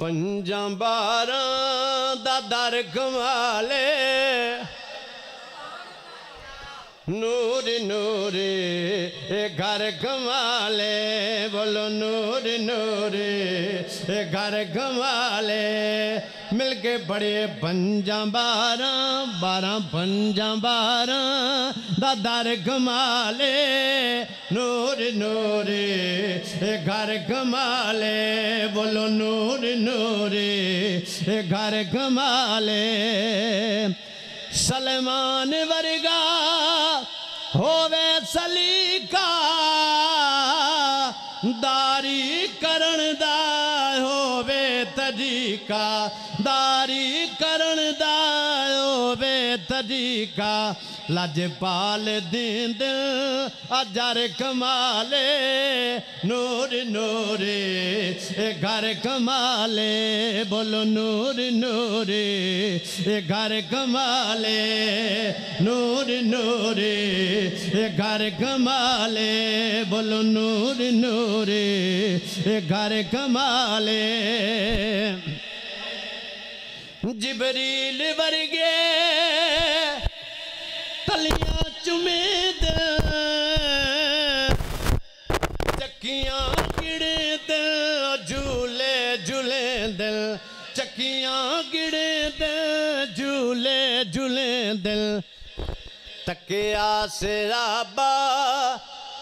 ਪੰਜਾਂ ਬਾਰਾਂ ਦਾ ਦਰ ਕਮਾਲੇ ਨੂਰ ਨੂਰ, ਇਹ ਘਰ ਕਮਾਲੇ ਬੋਲੋ ਨੂਰ ਨੂਰ, ਇਹ ਘਰ ਕਮਾਲੇ ਕੇ ਬੜੇ ਭੰਜਾਂ ਬਾਰਾਂ ਬਾਰਾਂ ਭੰਜਾਂ ਬਾਰਾਂ ਦਾ ਦਰ ਗਮਾਲੇ, ਨੂਰ ਨੂਰੇ, ਇਹ ਘਰ ਗਮਾਲੇ, ਬੋਲੋ ਨੂਰ ਨੂਰੇ, ਇਹ ਘਰ ਗਮਾਲੇ। ਸਲਮਾਨ ਵਰਗਾ ਹੋਵੇ ਸਲੀਕਾ, ਦਾਰੀ ਕਰਨ ਦਾ जी का दारी करण दा होवे तरीका लजपाल दींद अजर कमाले नूर नूर घर कमाले बोलो नूर नूर घर कमाले नूर नूर घर कमाले बोलो नूर नूर घर कमाले जिबरील वर्गे तलिया चुमेद, चक्किया गिड़े दे झूले झूले दिल चकिया गिड़े दे झूले झूले दिल तकिया से राबा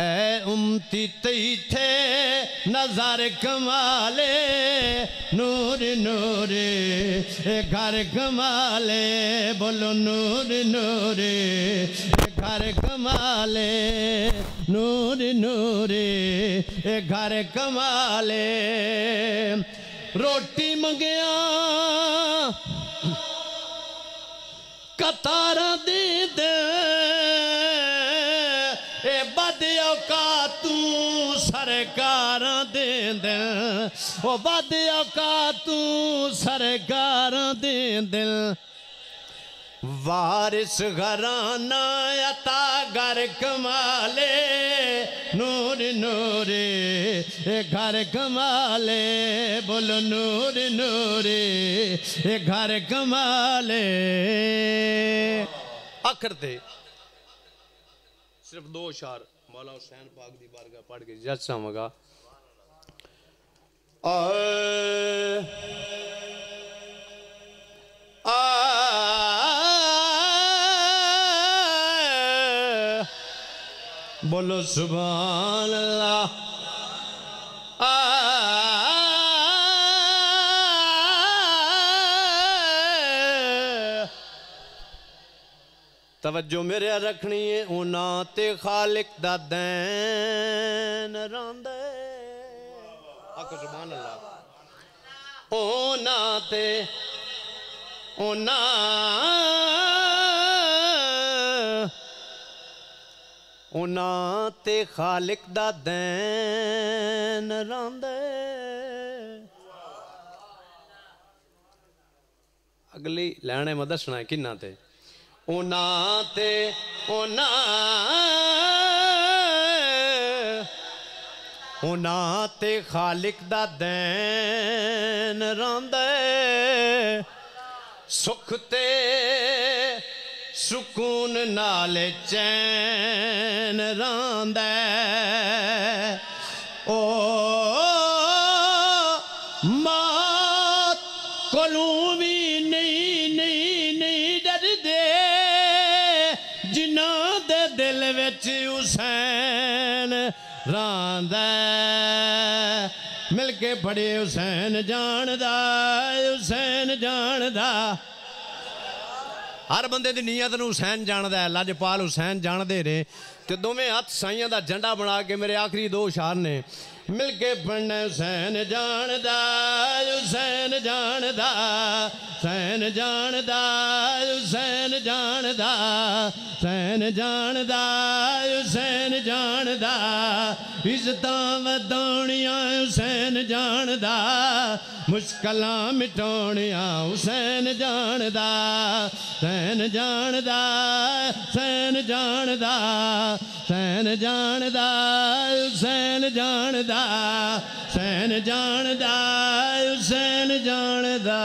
ए उमती तई थे नज़र कमाले, नूर नूर घर कमाले, बोलो नूर नूर घर कमाले, नूर नूर घर कमाले। रोटी मंगया, कतारा दे ਵੱਧ ਔਕਾਤੂ ਸਰਕਾਰਾਂ ਦੇਂਦਿਲ ਉਹ ਵੱਧ ਔਕਾਤੂ ਸਰਕਾਰਾਂ ਦੇਂਦਿਲ ਵਾਰਿਸ ਘਰਾਨਾ ਅਤਾ ਘਰ ਕਮਾਲੇ, ਨੂਰ ਨੂਰੇ, ਇਹ ਘਰ ਕਮਾਲੇ, ਬੋਲ ਨੂਰ ਨੂਰੇ, ਇਹ ਘਰ ਕਮਾਲੇ। ਆਖਰ ਤੇ सिर्फ़ दो शार मौला हुसैन पाक की बारगाह पढ़ के जज सावगा बोलो सुबह अल्लाह तवज्जो मेरे रखनी है उना ते खालिक दा दैन रांदे। आको सुभान अल्लाह उना ते उना उना ते खालिक दा दैन रांदे। अगली लैने में दसना है किन्ना ते? ਉਹਨਾਂ ਤੇ ਉਹਨਾਂ ਉਹਨਾਂ ਤੇ ਖਾਲਕ ਦਾ ਦੇਨ ਰੰਦਾ। ਸੁਖ ਤੇ ਸਕੂਨ ਨਾਲ ਚੈਨ ਰਾਂਦਾ। ਓ ਮਾਤ ਕੋਲੋਂ ਵੀ ਜਾਣਦਾ ਮਿਲ ਕੇ ਫੜੇ ਹੁਸੈਨ ਜਾਣਦਾ ਹੁਸੈਨ ਜਾਣਦਾ। ਹਰ ਬੰਦੇ ਦੀ ਨੀਅਤ ਨੂੰ ਹੁਸੈਨ ਜਾਣਦਾ ਲੱਜਪਾਲ ਹੁਸੈਨ ਜਾਣਦੇ ਰਹੇ ਤੇ ਦੋਵੇਂ ਹੱਥ ਸਾਈਆਂ ਦਾ ਝੰਡਾ ਬਣਾ ਕੇ ਮੇਰੇ ਆਖਰੀ ਦੋ ਸ਼ਾਰ ਨੇ। ਮਿਲ ਕੇ ਬਣਨਾ ਹੁਸੈਨ ਜਾਣਦਾ ਹੁਸੈਨ ਜਾਣਦਾ ਹੁਸੈਨ ਜਾਣਦਾ ਹੁਸੈਨ ਜਾਣਦਾ ਹੁਸੈਨ ਜਾਣਦਾ ਹੁਸੈਨ ਜਾਣਦਾ। इज्जतां वधाउणियाँ हुसैन जानदा मुश्किलां मिटाउणियाँ हुसैन जानदा सैन जानदा सैन जानदा सैन जानदा हुसैन जानदा सैन जानदा हुसैन जानदा